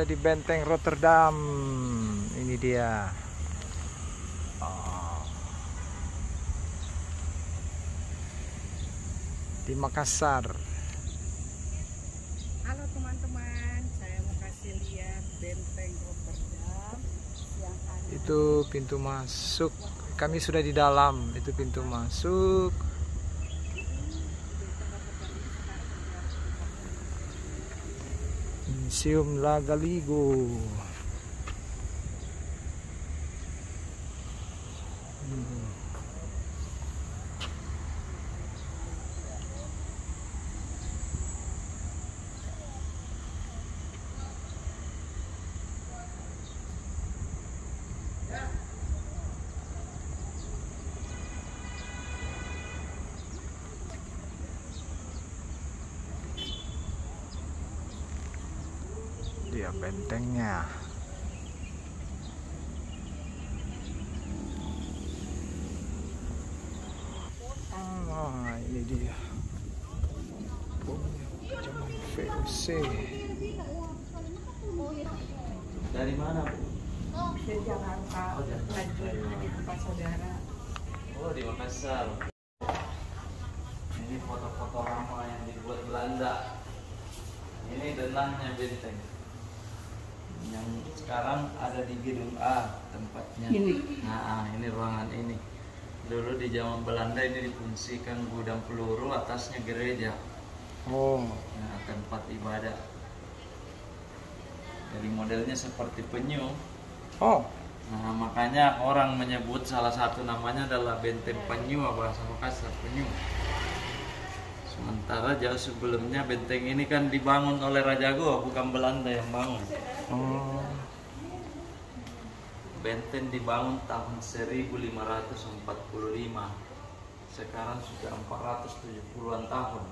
Kita ada di Benteng Rotterdam. Ini dia. Oh. Di Makassar. Halo teman-teman, saya mau kasih lihat benteng Rotterdam yang ada Itu pintu masuk. Kami sudah di dalam. Itu pintu masuk. Museum Lagaligo. VOC. Dari mana? Bu? di Jakarta, Oh, Jakarta. lagi di tempat saudara. Oh di Makassar. Ini foto-foto lama yang dibuat Belanda. Ini denahnya benteng. Yang sekarang ada di gedung A tempatnya. Ini? Nah, ini ruangan ini. Dulu di zaman Belanda ini difungsikan gudang peluru, atasnya gereja. Oh, Nah, tempat ibadah. Jadi modelnya seperti penyu. oh, Nah, makanya orang menyebut salah satu namanya adalah benteng penyu bahasa Makassar penyu. Sementara jauh sebelumnya benteng ini kan dibangun oleh Raja Goa, bukan Belanda yang bangun. oh. Benteng dibangun tahun 1545. Sekarang sudah 470-an tahun.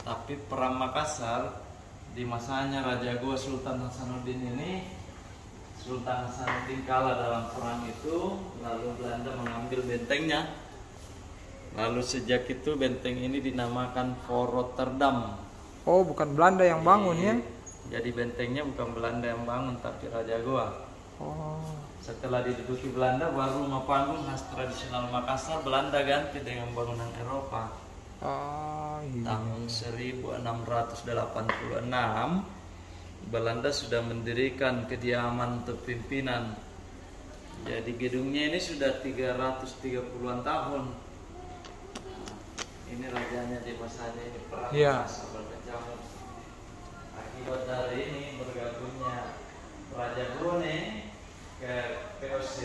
Tapi perang Makassar di masanya Raja Goa Sultan Hasanuddin ini Sultan Hasanuddin kalah dalam perang itu lalu Belanda mengambil bentengnya. Lalu sejak itu benteng ini dinamakan Fort Rotterdam Oh, bukan Belanda yang bangun ya? jadi bentengnya bukan Belanda yang bangun tapi Raja Goa Oh, setelah diduduki Belanda baru rumah panggung khas tradisional Makassar Belanda ganti dengan bangunan Eropa ah, iya. tahun 1686 Belanda sudah mendirikan kediaman untuk pimpinan jadi gedungnya ini sudah 330-an tahun. Ini rajanya di masanya ini perang berkecamuk akibat dari ini bergabungnya Raja Brunei ke POC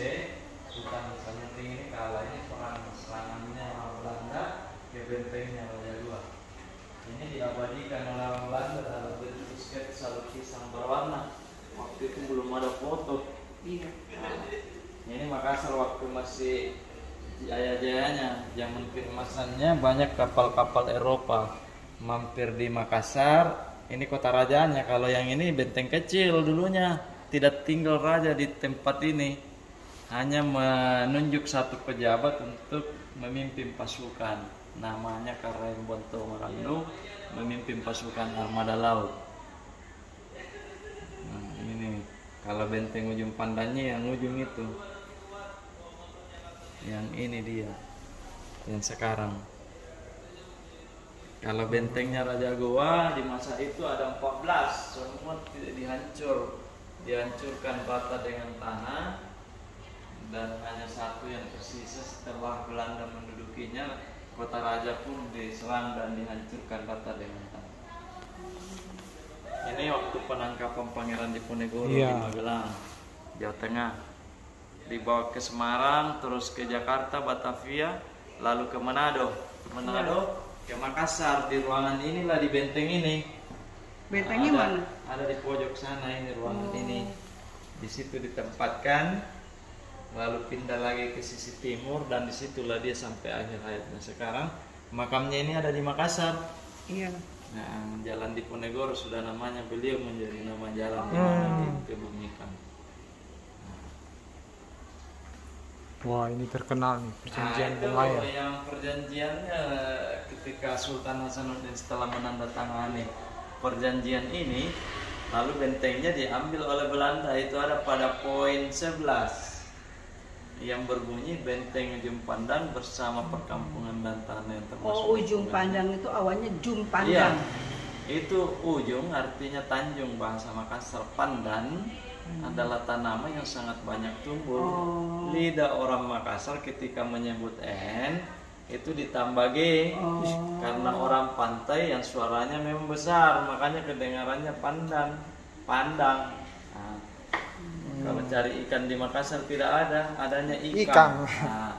Sultan Hasanuddin ini kalah ini perang serangannya bentengnya Raja Dua ini diabadikan oleh orang Belanda dalam bentuk sketsa lukisan berwarna. Waktu itu belum ada foto. Iya. Nah, ini Makassar waktu masih jaya-jayanya zaman keemasannya banyak kapal-kapal Eropa mampir di Makassar. Ini kota rajanya. Kalau yang ini benteng kecil dulunya. Tidak tinggal raja di tempat ini. Hanya menunjuk satu pejabat untuk memimpin pasukan namanya Karaeng Bonto Marando memimpin pasukan armada laut. Nah, ini kalau benteng ujung pandanya yang ujung itu. Yang ini dia yang sekarang. Kalau bentengnya Raja Goa di masa itu ada 14 semua tidak dihancur. Dihancurkan rata dengan tanah dan hanya satu yang tersisa setelah Belanda mendudukinya kota raja pun diserang dan dihancurkan rata dengan tanah ini waktu penangkapan Pangeran Diponegoro Iya. di Magelang Jawa Tengah. Dibawa ke Semarang terus ke Jakarta Batavia lalu ke Manado. Ke Manado ke Makassar. Di ruangan inilah di benteng ini. Bentengnya ada, mana? ada di pojok sana ini ruangan ini. Di situ ditempatkan lalu pindah lagi ke sisi timur dan di situlah dia sampai akhir hayatnya. Sekarang makamnya ini ada di Makassar. Iya. nah jalan di Ponegoro sudah namanya beliau menjadi nama jalan di Hmm. mana dikebumikan wah ini terkenal nih perjanjian nah, itu yang perjanjiannya ketika Sultan Hasanuddin setelah menandatangani perjanjian ini Lalu bentengnya diambil oleh Belanda. Itu ada pada poin 11 yang berbunyi benteng ujung pandang bersama perkampungan dan tanah yang termasuk Oh, ujung pandang itu awalnya jum Iya, pandang. itu ujung artinya tanjung bahasa Makassar. Pandan adalah tanaman yang sangat banyak tumbuh. Oh. Lidah orang Makassar ketika menyebut n itu ditambah g Oh. karena orang pantai yang suaranya memang besar makanya kedengarannya pandan pandang. Nah, Kalau cari ikan di Makassar tidak ada, adanya ikan. Ikan. Nah,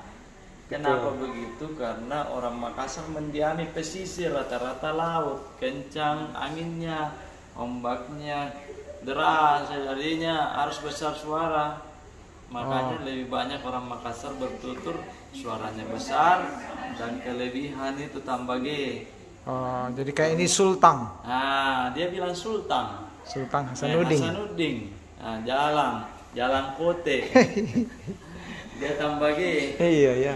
kenapa begitu? Karena orang Makassar mendiami pesisir rata-rata laut, kencang anginnya, ombaknya deras, jadinya harus besar suara. Makanya lebih banyak orang Makassar bertutur suaranya besar dan kelebihan itu tambah G. Oh, jadi kayak ini Sultan, Nah, dia bilang sultan. Sultan Eh, Hasanuddin. Hasanuddin. Nah, jalan, jalan kote. Dia tambah G. Iya ya.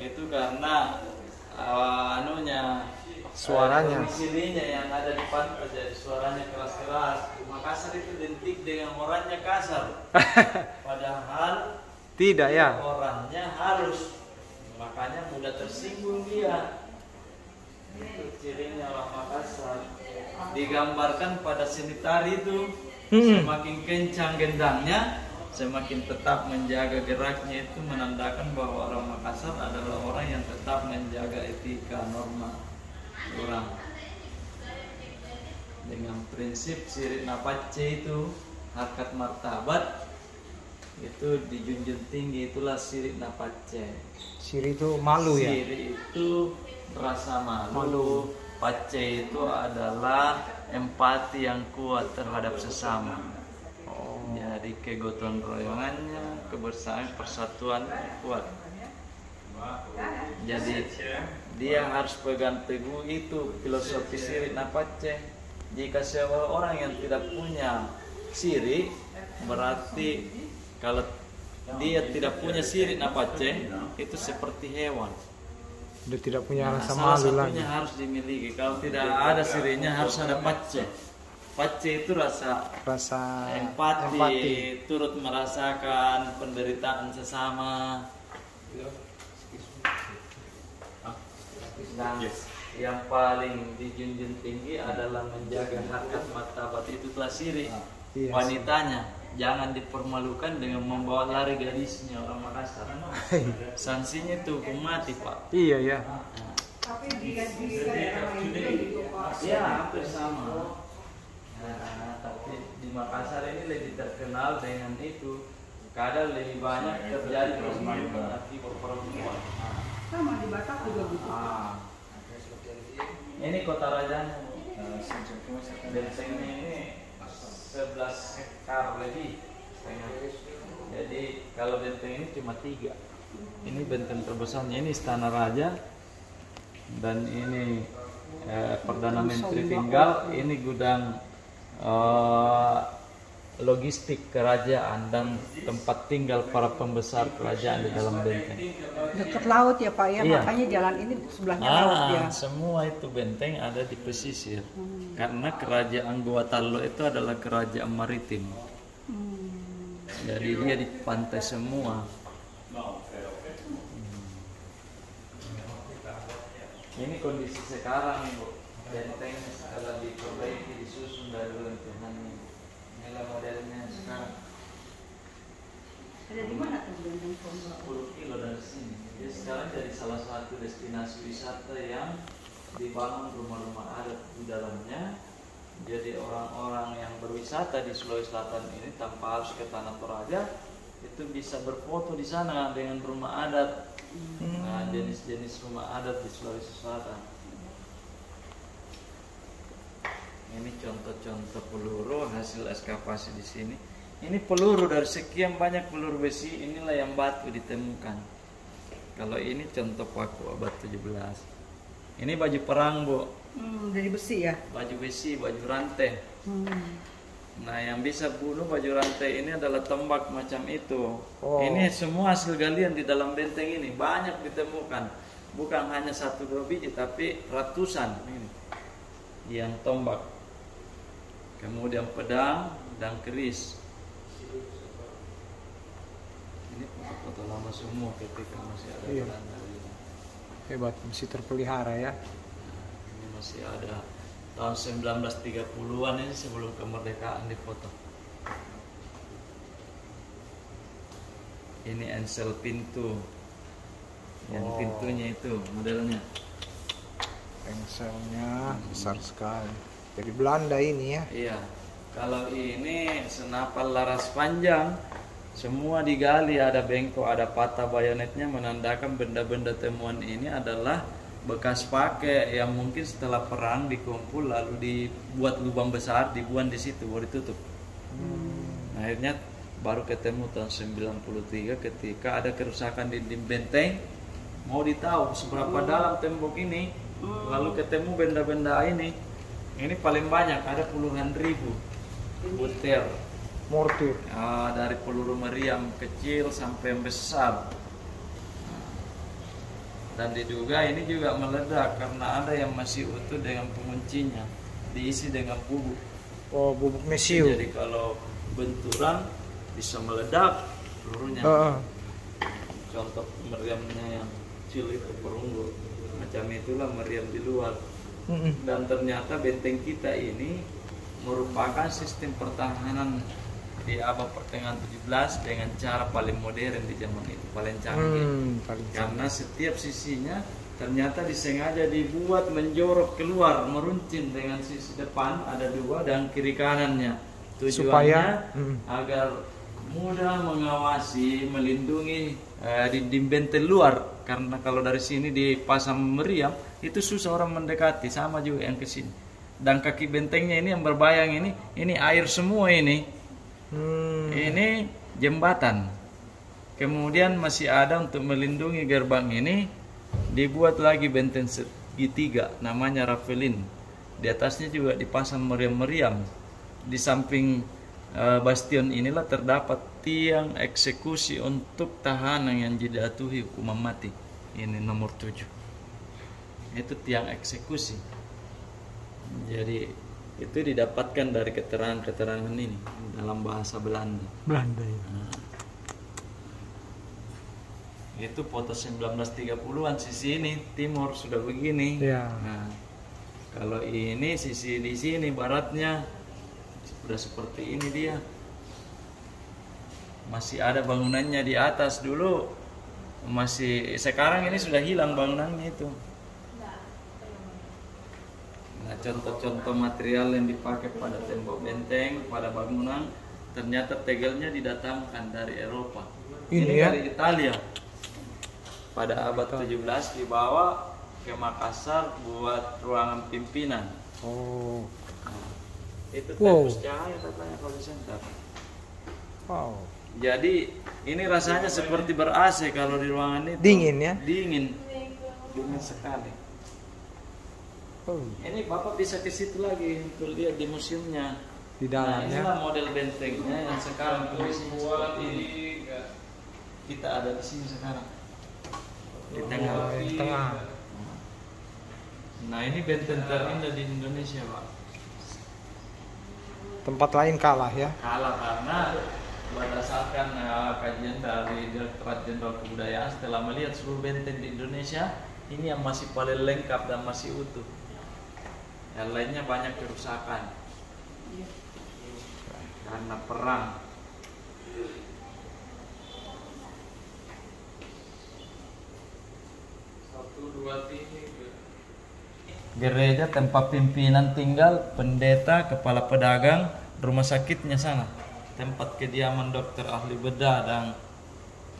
Itu karena uh, anunya Suaranya. uh, sirinya yang ada di pantai jadi suaranya keras-keras. Makassar itu identik dengan orangnya kasar. Padahal Tidak ya. orangnya halus. Makanya mudah tersinggung dia. Itu cirinya orang Makassar. Digambarkan pada seni tari itu Hmm. semakin kencang gendangnya, semakin tetap menjaga geraknya itu menandakan bahwa orang Makassar adalah orang yang tetap menjaga etika norma orang. Dengan prinsip sirik napace itu harkat martabat itu dijunjung tinggi itulah sirik napace. Siri itu malu ya. Siri itu rasa malu. Malu. Pace itu adalah empati yang kuat terhadap sesama. Oh. Jadi kegotong royongannya, kebersamaan, persatuan kuat. Jadi dia harus pegang teguh itu filosofi siri napace. Jika seorang yang tidak punya siri, berarti kalau dia tidak punya siri napace, itu seperti hewan. Udah tidak punya Nah, rasa salah malu lagi. satunya harus dimiliki. Kalau tidak ada sirinya harus ada pace. Pace itu rasa Rasa empati, empati. turut merasakan penderitaan sesama. Dan yang paling dijunjung tinggi adalah menjaga harkat martabat itu telah siri Iya. wanitanya jangan dipermalukan dengan membawa lari gadisnya orang Makassar sanksinya itu hukum mati pak Iya ya. Tapi di gitu. Iya, hampir sama. Nah, tapi di Makassar ini lebih terkenal dengan itu. Kadang lebih banyak terjadi akibat perempuan. Sama di Batak juga gitu. Ah. Ini kota rajanya. Bentengnya ini 11 hektar lebih. setengah. Jadi kalau benteng ini cuma tiga. Ini benteng terbesarnya ini istana raja dan ini eh, perdana menteri tinggal. Ini gudang eh, logistik kerajaan dan tempat tinggal para pembesar kerajaan di dalam benteng. Dekat laut ya Pak ya, Iya. makanya jalan ini sebelahnya laut ya. Ah, semua itu benteng ada di pesisir. Karena kerajaan Guatalo itu adalah kerajaan maritim. Hmm. Jadi dia di pantai semua. Ini kondisi sekarang, Bu. Benteng setelah diperbaiki, disusun dari runtuhannya. Inilah modelnya sekarang. Ada di mana tuh benteng Pondok? 10 kilo dari sini. Dia sekarang jadi salah satu destinasi wisata yang dibangun rumah-rumah adat di dalamnya. Jadi orang-orang yang berwisata di Sulawesi Selatan ini tanpa harus ke Tanah Toraja itu bisa berfoto di sana dengan rumah adat. Nah, jenis-jenis rumah adat di Sulawesi Selatan. Ini contoh-contoh peluru hasil ekskavasi di sini. Ini peluru dari sekian banyak peluru besi, inilah yang batu ditemukan. Kalau ini contoh paku abad 17. Ini baju perang, Bu. Hmm, dari besi ya. Baju besi, baju rantai. Hmm. Nah, yang bisa bunuh baju rantai ini adalah tombak macam itu. Oh. Ini semua hasil galian di dalam benteng ini banyak ditemukan. Bukan hanya satu dua biji, tapi ratusan ini yang tombak. Kemudian pedang dan keris. Ini foto-foto lama semua ketika masih ada Iya. Hebat, masih terpelihara ya. Ini masih ada tahun 1930-an ini sebelum kemerdekaan di foto. Ini ensel pintu. Yang Oh. pintunya itu modelnya. Pengselnya besar sekali. Dari Belanda ini ya. Iya. Kalau ini senapan laras panjang, semua digali, ada bengkok, ada patah bayonetnya menandakan benda-benda temuan ini adalah bekas pakai yang mungkin setelah perang dikumpul lalu dibuat lubang besar, dibuang di situ, baru ditutup. Nah, akhirnya baru ketemu tahun 93 ketika ada kerusakan di dinding benteng mau ditahu seberapa dalam tembok ini lalu ketemu benda-benda ini ini paling banyak ada puluhan ribu butir Mortir. Ah, dari peluru meriam kecil sampai yang besar dan diduga ini juga meledak karena ada yang masih utuh dengan penguncinya diisi dengan bubuk Oh, bubuk mesiu. jadi kalau benturan bisa meledak pelurunya Heeh. contoh meriamnya yang kecil itu perunggu macam itulah meriam di luar Dan ternyata benteng kita ini merupakan sistem pertahanan di abad pertengahan 17 dengan cara paling modern di zaman itu paling canggih. Hmm, paling karena setiap sisinya ternyata disengaja dibuat menjorok keluar meruncing dengan sisi depan ada dua dan kiri kanannya. Tujuannya Supaya, mm. agar mudah mengawasi melindungi eh, dinding benteng luar karena kalau dari sini dipasang meriam itu susah orang mendekati sama juga yang ke sini dan kaki bentengnya ini yang berbayang ini ini air semua ini Hmm. ini jembatan. Kemudian masih ada untuk melindungi gerbang ini dibuat lagi benteng segitiga namanya rafelin. Di atasnya juga dipasang meriam-meriam. Di samping eh, bastion inilah terdapat tiang eksekusi untuk tahanan yang dijatuhi hukuman mati. Ini nomor 7. Itu tiang eksekusi. Jadi itu didapatkan dari keterangan-keterangan ini dalam bahasa Belanda. Belanda ya. Itu foto 1930-an sisi ini timur sudah begini. Ya. Nah, kalau ini sisi di sini baratnya sudah seperti ini dia. Masih ada bangunannya di atas dulu. Masih sekarang ini sudah hilang bangunannya itu. Nah, contoh-contoh material yang dipakai pada tembok benteng, pada bangunan, ternyata tegelnya didatangkan dari Eropa. Ini ya? dari Italia. Pada abad 17 dibawa ke Makassar buat ruangan pimpinan. Oh. Nah, itu Wow. cahaya katanya kalau center. Wow. Jadi ini rasanya seperti ber AC kalau di ruangan itu. Dingin ya? Dingin. Dingin sekali. Oh. Ini Bapak bisa ke situ lagi untuk lihat di museumnya. Di Nah, dalamnya. inilah model bentengnya yang sekarang kondisinya seperti ini. Kita ada di sini sekarang. Di tengah. Oh, yang tengah. Nah, ini benteng terindah di Indonesia, Pak. Tempat lain kalah ya. Kalah karena berdasarkan eh, kajian dari Direktorat Jenderal Kebudayaan setelah melihat seluruh benteng di Indonesia, ini yang masih paling lengkap dan masih utuh. Yang lainnya banyak kerusakan karena perang. Satu, dua, tiga. Gereja tempat pimpinan tinggal, pendeta, kepala pedagang, rumah sakitnya sana. Tempat kediaman dokter ahli bedah dan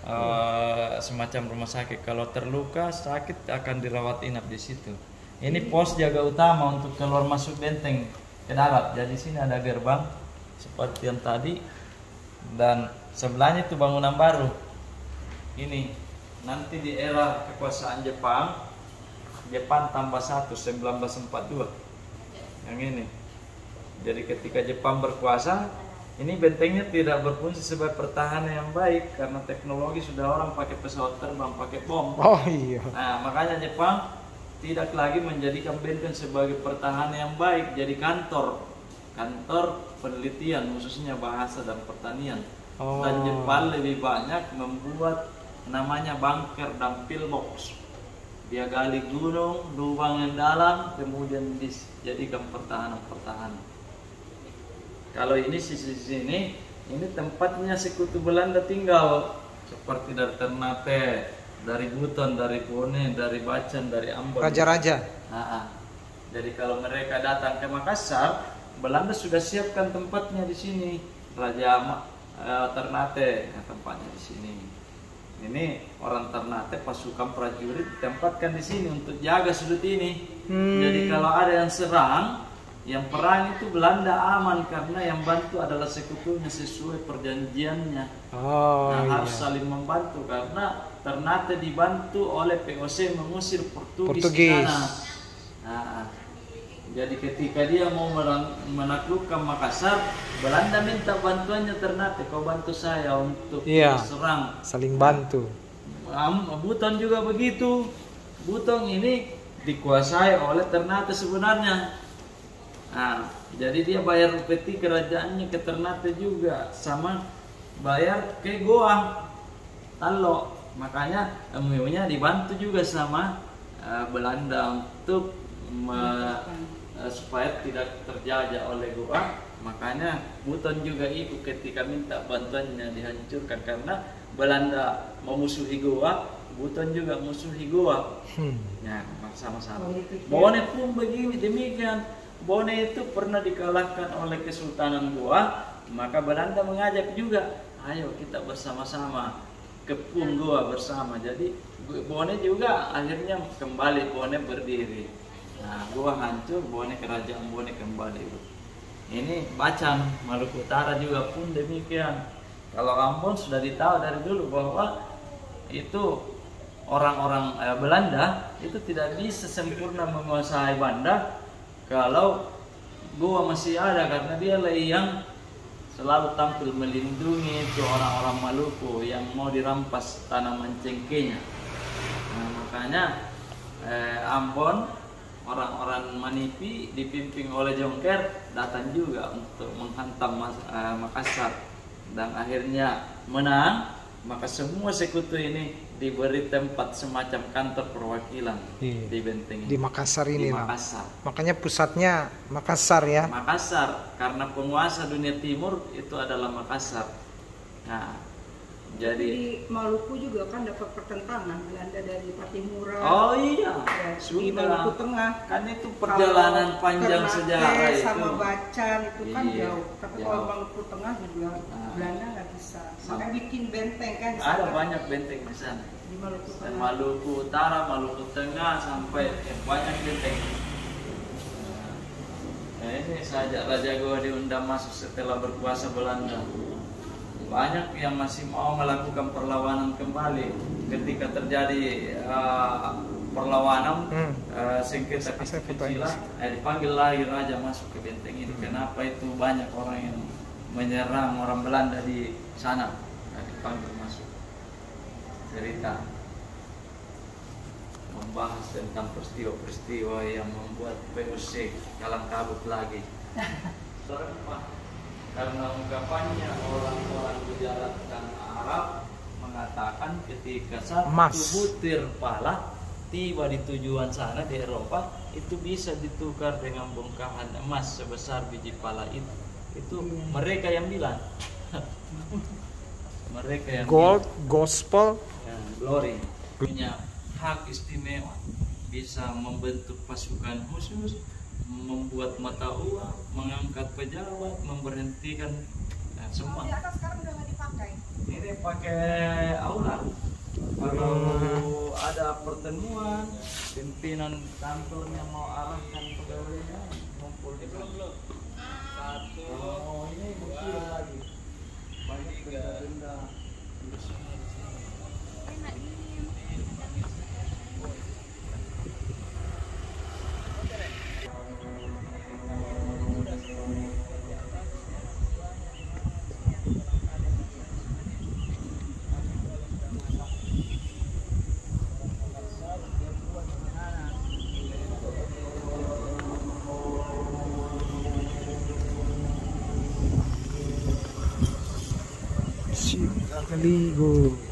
eh, semacam rumah sakit. Kalau terluka, sakit akan dirawat inap di situ. Ini pos jaga utama untuk keluar masuk benteng ke darat. Jadi sini ada gerbang seperti yang tadi dan sebelahnya itu bangunan baru. Ini nanti di era kekuasaan Jepang Jepang tambah satu 1942 yang ini jadi ketika Jepang berkuasa ini bentengnya tidak berfungsi sebagai pertahanan yang baik karena teknologi sudah orang pakai pesawat terbang pakai bom Oh iya. nah makanya Jepang tidak lagi menjadikan benteng sebagai pertahanan yang baik jadi kantor kantor penelitian khususnya bahasa dan pertanian. Oh. Dan Jepang lebih banyak membuat namanya bunker dan pillbox. Dia gali gunung, lubang yang dalam, kemudian dijadikan pertahanan-pertahanan. Kalau ini sisi sini, ini tempatnya sekutu Belanda tinggal seperti dari Ternate, dari Buton, dari Pone, dari Bacan, dari Ambon. Raja-raja. Nah, jadi kalau mereka datang ke Makassar, Belanda sudah siapkan tempatnya di sini. Raja eh, Ternate nah, tempatnya di sini. Ini orang Ternate pasukan prajurit ditempatkan di sini untuk jaga sudut ini. Hmm. Jadi kalau ada yang serang, yang perang itu Belanda aman karena yang bantu adalah sekutunya sesuai perjanjiannya. Oh Nah, iya. harus saling membantu karena Ternate dibantu oleh POC mengusir Portugis, Portugis. di sana. Nah, jadi ketika dia mau menaklukkan Makassar, Belanda minta bantuannya Ternate, kau bantu saya untuk Iya. serang. Saling bantu. Am- Buton juga begitu. Buton ini dikuasai oleh Ternate sebenarnya. Nah, jadi dia bayar peti kerajaannya ke Ternate juga sama bayar ke Goa Talo. Makanya MU-nya dibantu juga sama eh, Belanda untuk me- eh, supaya tidak terjajah oleh Goa. Makanya Buton juga ikut ketika minta bantuannya dihancurkan karena Belanda memusuhi Goa, Buton juga musuhi Goa. Hmm. Ya, sama-sama. Ya. Bone pun begini demikian. Bone itu pernah dikalahkan oleh Kesultanan Goa, maka Belanda mengajak juga, ayo kita bersama-sama ke Pung Goa bersama. Jadi Bone juga akhirnya kembali Bone berdiri. Nah, Goa hancur, Bone kerajaan Bone kembali. Ini Bacan, Maluku Utara juga pun demikian. Kalau Ambon sudah ditahu dari dulu bahwa itu orang-orang eh, Belanda itu tidak bisa sempurna menguasai Banda kalau gua masih ada karena dia lah yang selalu tampil melindungi itu orang-orang Maluku yang mau dirampas tanaman cengkehnya. Nah, makanya eh, Ambon orang-orang Manipi dipimpin oleh Jongker datang juga untuk menghantam Mas- eh, Makassar dan akhirnya menang maka semua sekutu ini diberi tempat semacam kantor perwakilan Iya. di benteng Di Makassar Di ini lah. Makassar. Makanya pusatnya Makassar ya. Makassar karena penguasa dunia timur itu adalah Makassar. Nah, jadi Di Maluku juga kan dapat pertentangan Belanda dari Patimura. oh iya, Ya, di Maluku Tengah. kan itu perjalanan Kalau panjang sejarah itu. sama Bacan itu kan Iya, jauh. Tapi jauh. kalau Maluku Tengah juga Ah. Belanda nggak bisa. Sama. Makanya bikin benteng kan Ada sana. banyak benteng di sana. di Maluku Dan. Maluku Utara, Maluku Tengah sampai eh, banyak benteng. Nah, ini saja Raja Goa diundang masuk setelah berkuasa Belanda. Banyak yang masih mau melakukan perlawanan kembali ketika terjadi eh, perlawanan Hmm. eh, sengketa kecilan eh, dipanggil lagi raja masuk ke benteng ini. Kenapa itu banyak orang yang menyerang orang Belanda di sana? Nah, dipanggil masuk cerita membahas tentang peristiwa-peristiwa yang membuat POC kalang kabut lagi. Karena ungkapannya orang-orang Gujarat dan Arab mengatakan ketika satu Emas. butir pala tiba di tujuan sana di Eropa itu bisa ditukar dengan bongkahan emas sebesar biji pala itu. Itu Iya. mereka yang bilang. mereka yang Gold, bilang. gospel, Ya, glory punya hak istimewa bisa membentuk pasukan khusus membuat mata uang mengangkat pejabat memberhentikan nah, semua. Di atas sekarang udah nggak dipakai. ini pakai aula. Kalau ada pertemuan pimpinan kantornya mau arahkan pegawainya ngumpul di belum satu oh ini bukti lagi banyak benda-benda Chief, nakaligo.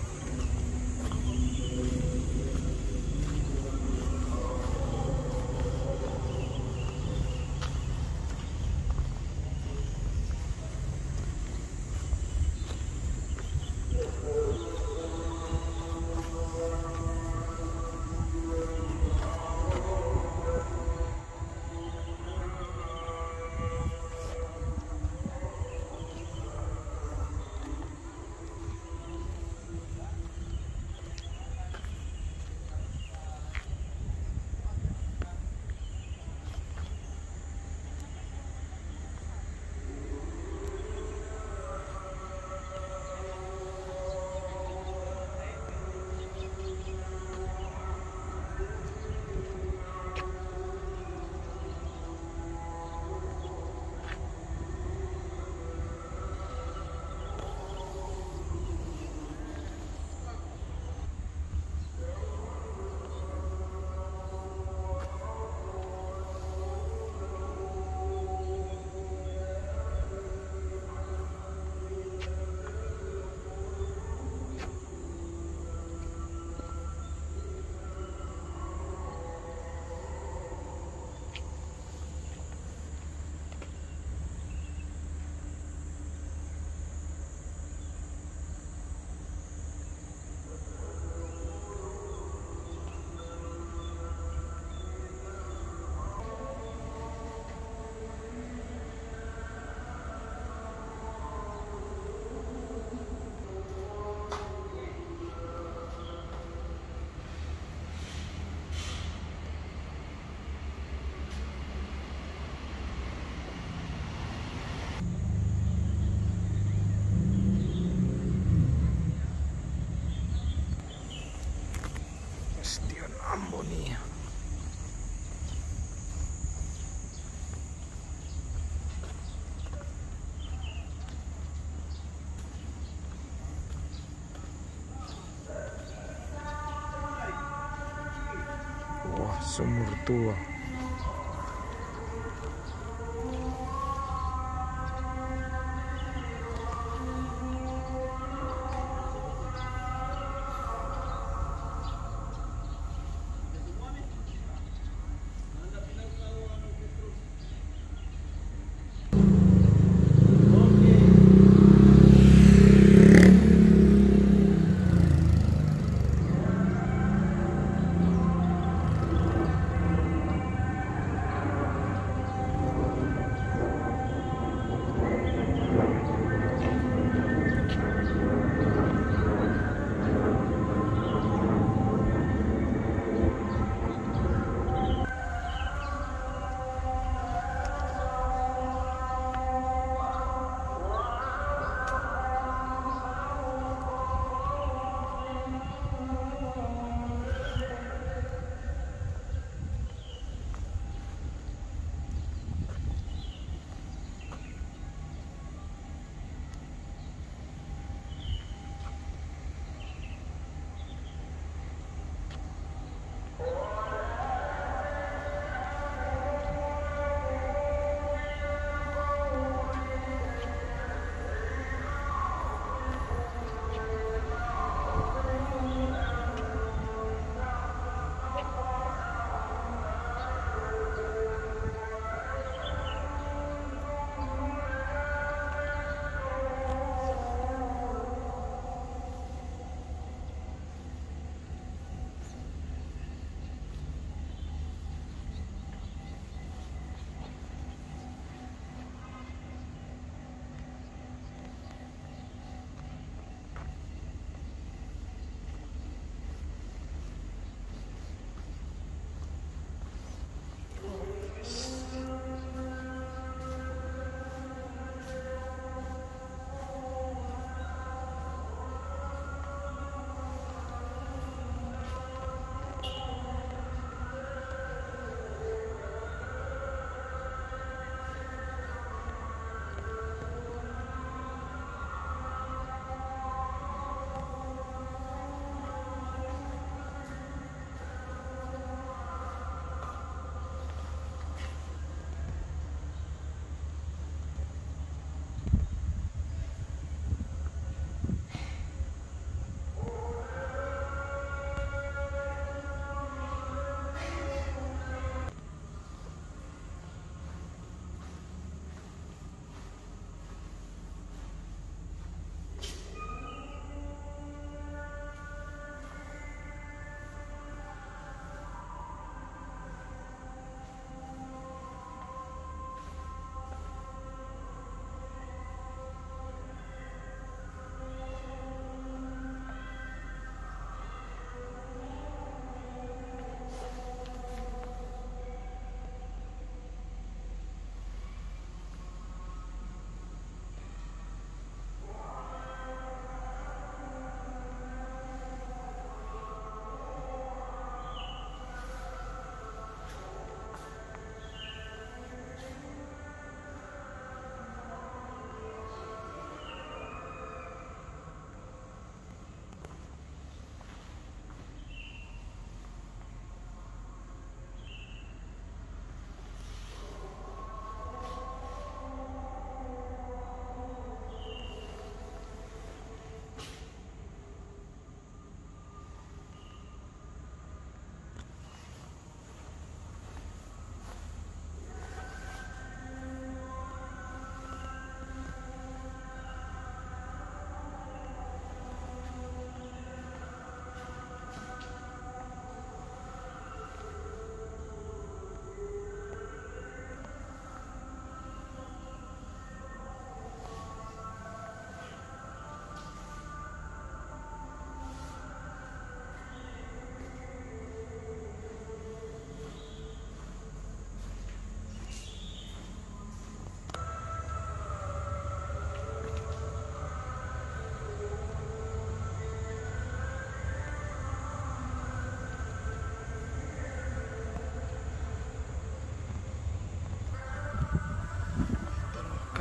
Wah, sumur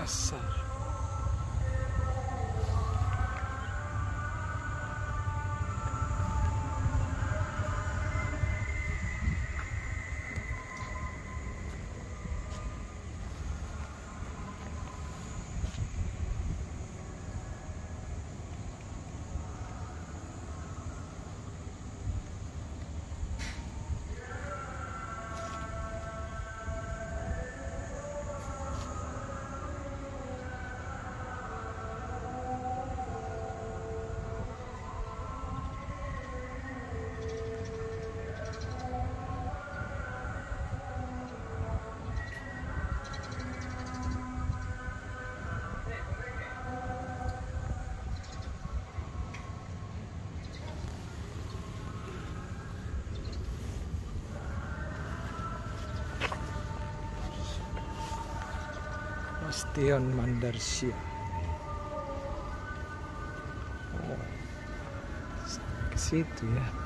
tua. Bastion Mandarsia. Oh, ke situ ya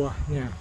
buahnya ini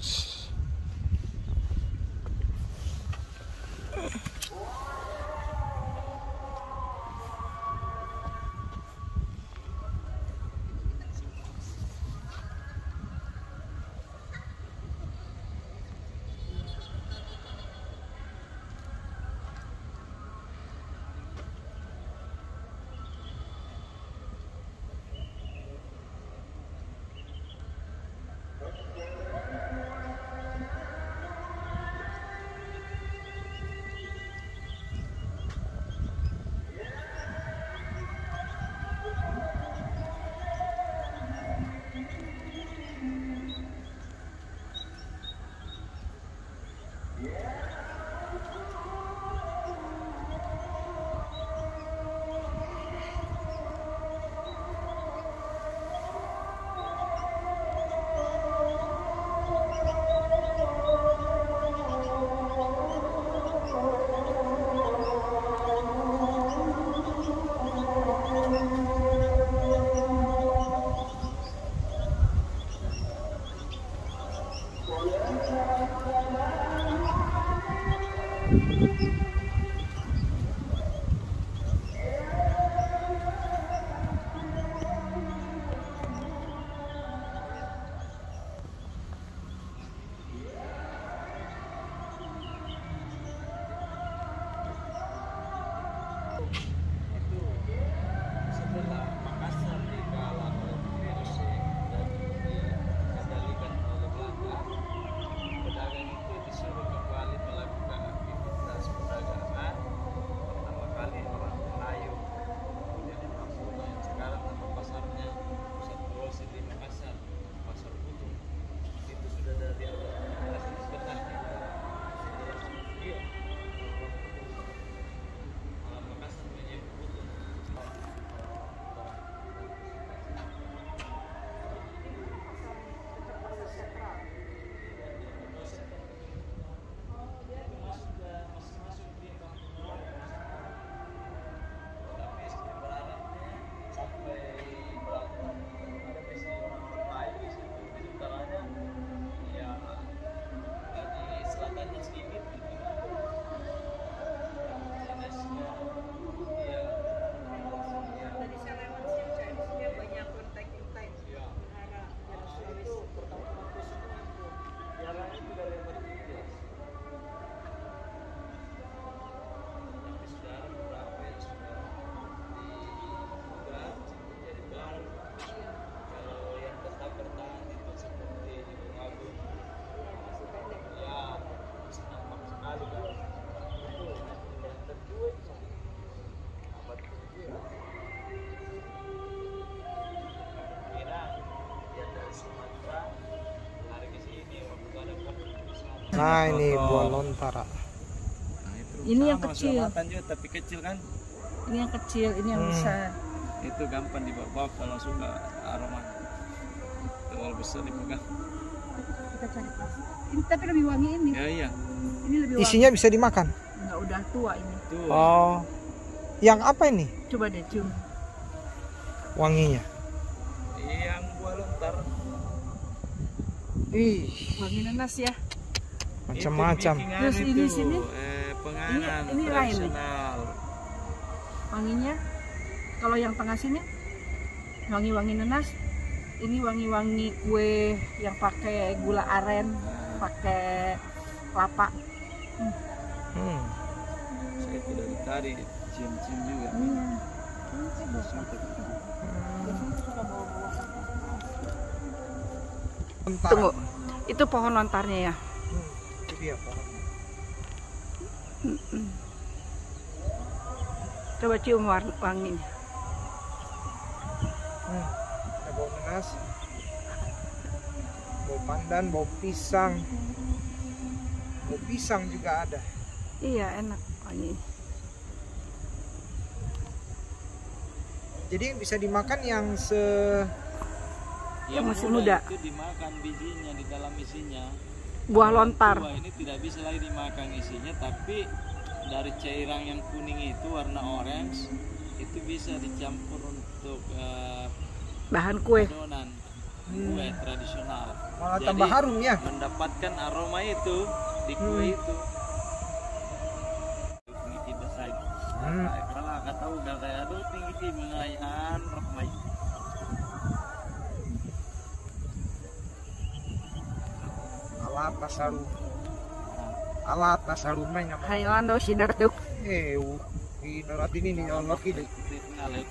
news. Nah ini buah lontara. Nah, itu Ini yang sama, kecil. selamatan juga tapi kecil kan Ini yang kecil, ini yang Hmm. besar. itu gampang dibawa kalau suka aroma kalau besar dipegang Kita cari plastik. Ini tapi lebih wangi ini. ya iya Ini lebih wangi. Isinya bisa dimakan. Enggak udah tua ini. tuh Oh. Yang apa ini? Coba deh cium. Wanginya. yang buah lontar Ih, Wangi nanas ya. Macam-macam. Terus ini sini? eh, penganan Ini- ini lain Wanginya kalau yang tengah sini wangi-wangi nanas. Ini wangi-wangi kue yang pakai gula aren, pakai kelapa. Hmm. saya itu dari tadi cium-cium juga Hmm. Tunggu. Itu pohon lontarnya ya. Itu dia pohon. Coba cium wanginya. Hmm. Ada bau nanas. Bau pandan, bau pisang. Bau pisang juga ada. Iya, enak wangi. Jadi bisa dimakan yang se yang masih muda, muda. itu dimakan bijinya di dalam isinya Buah lontar. tua ini tidak bisa lagi dimakan isinya tapi dari cairan yang kuning itu warna orange itu bisa dicampur untuk eh, Bahan kue. adonan kue tradisional malah Jadi, tambah harum ya. mendapatkan aroma itu di kue Hmm. itu tinggi tidak saya Hmm. kalau nggak tahu udah kayak aduh tinggi di mengayaan ramai Alat tasaru. Alat tasaru main nama. Hailando sinar tuh. Eh, ini ini nih Allah ngalir